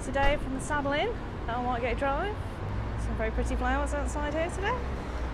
saddle in on Whitegate Drive. Some very pretty flowers outside here today.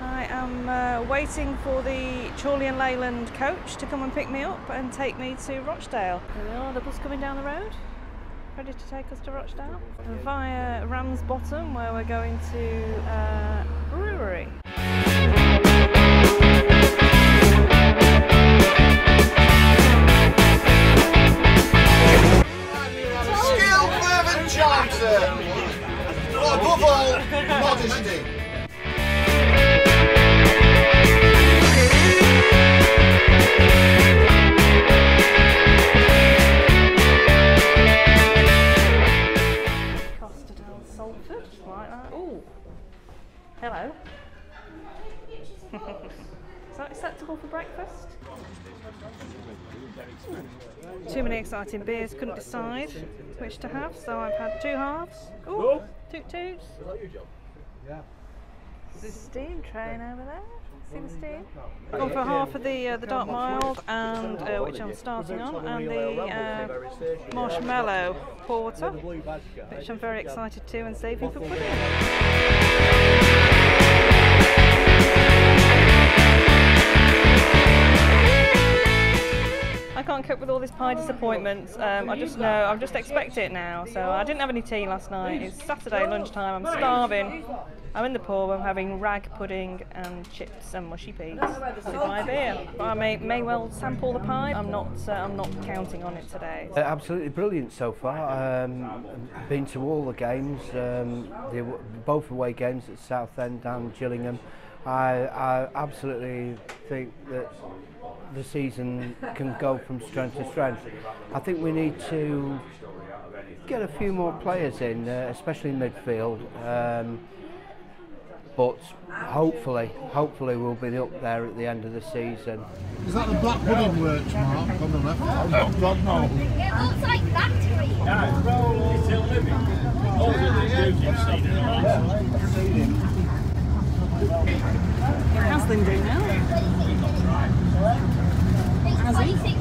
I am uh, waiting for the Chorley and Leyland coach to come and pick me up and take me to Rochdale. There we are, the bus coming down the road, ready to take us to Rochdale via Ramsbottom, where we're going to uh, brewery. Hello. Is that acceptable for breakfast? Too many exciting beers, couldn't decide which to have, so I've had two halves. Ooh, toot toots. The steam train over there. See the steam? Gone for half of the uh, the dark mild, and uh, which I'm starting on, and the uh, marshmallow porter, which I'm very excited to and saving for pudding. Cope with all this pie disappointment. Um, I just know, I just expect it now. So I didn't have any tea last night. It's Saturday lunchtime. I'm starving. I'm in the pub. I'm having rag pudding and chips and mushy peas with my beer. I may, may well sample the pie. I'm not. Uh, I'm not counting on it today. Uh, Absolutely brilliant so far. Um, been to all the games, um, the, both away games at Southend and Gillingham. I, I absolutely think that the season can go from strength to strength. I think we need to get a few more players in, uh, especially midfield. Um, but hopefully, hopefully we'll be up there at the end of the season. Is that the black pudding works, Mark, on the left? Oh, God, no. It looks like factory. How's Lynn doing now? It's 26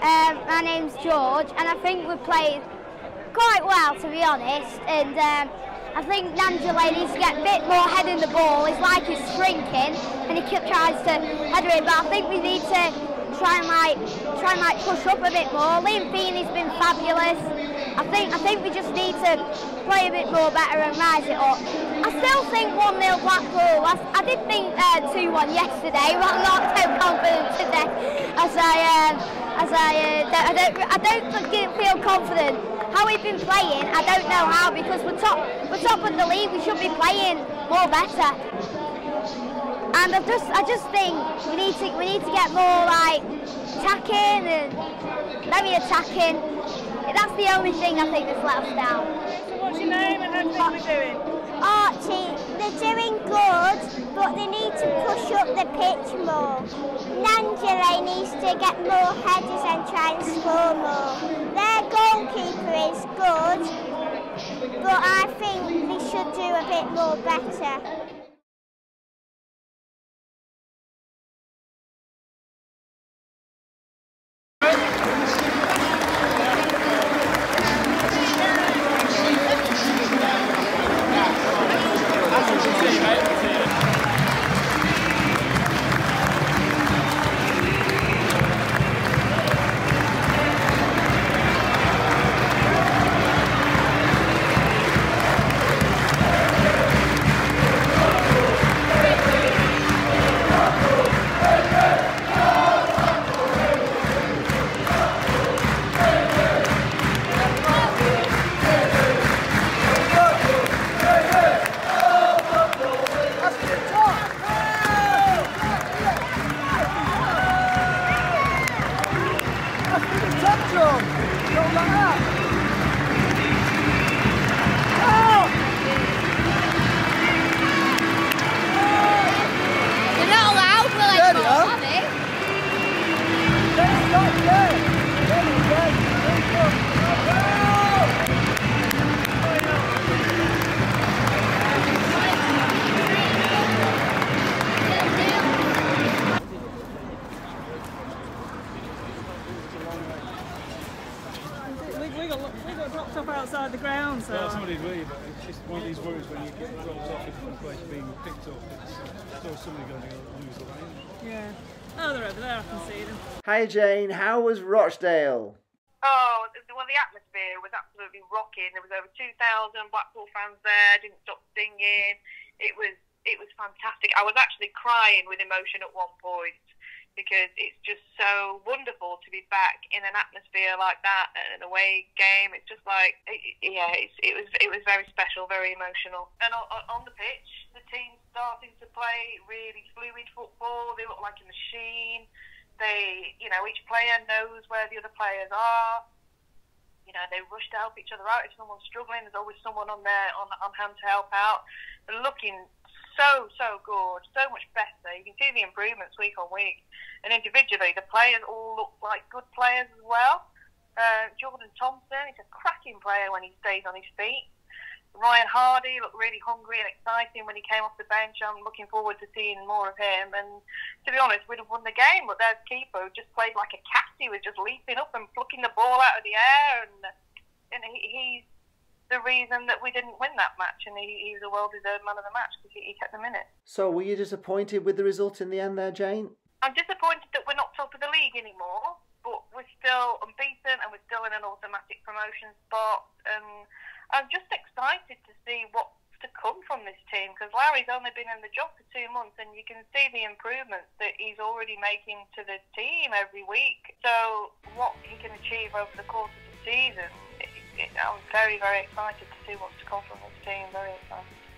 Um, my name's George, and I think we played quite well, to be honest. And um, I think Nangela needs to get a bit more head in the ball. It's like he's shrinking, and he keep tries to header it. But I think we need to try and like try and like push up a bit more. Liam Feeney's been fabulous. I think I think we just need to play a bit more better and rise it up. I still think 1 0 Blackpool. I, I did think 2 uh, 1 yesterday, but I'm not so confident today as I. Um, as I, uh, I don't, I don't feel confident. How we've been playing, I don't know how because we're top, we're top of the league. We should be playing more better. And I just, I just think we need to, we need to get more like attacking and very attacking. That's the only thing I think that's let us down. So what's your name and how do you doing? Archie, they're doing good, but they need to push up the pitch more. Nangela needs to get more headers and try and score more. Their goalkeeper is good, but I think they should do a bit more better. Outside the ground. So. Well, somebody will, but it's just one of these worries when you get dropped off in one place being picked up. It's uh, still somebody going to lose the lane. Yeah. Oh, they're over there. I can see them. Hi Jane, how was Rochdale? Oh, well, the atmosphere was absolutely rocking. There was over 2,000 Blackpool fans there. Didn't stop singing. It was it was fantastic. I was actually crying with emotion at one point because it's just so wonderful to be back in an atmosphere like that at an away game. It's just like, yeah, it's, it was it was very special, very emotional. And on, on the pitch, the team starting to play really fluid football. They look like a machine. They, you know, each player knows where the other players are. You know, they rush to help each other out. If someone's struggling, there's always someone on there on, on hand to help out. They're looking so, so good, so much better. You can see the improvements week on week. And individually, the players all look like good players as well. Uh, Jordan Thompson, he's a cracking player when he stays on his feet. Ryan Hardie looked really hungry and exciting when he came off the bench. I'm looking forward to seeing more of him. And to be honest, we'd have won the game, but their keeper just played like a cat. He was just leaping up and plucking the ball out of the air, and and he, he's the reason that we didn't win that match, and he, he was a well-deserved man of the match because he, he kept them in it. So, were you disappointed with the result in the end, there, Jane? I'm disappointed that we're not top of the league anymore, but we're still unbeaten and we're still in an automatic promotion spot. And I'm just excited to see what's to come from this team because Larry's only been in the job for two months and you can see the improvements that he's already making to the team every week. So, what he can achieve over the course of the season I'm very, very excited to see what's to come from this team. Very excited.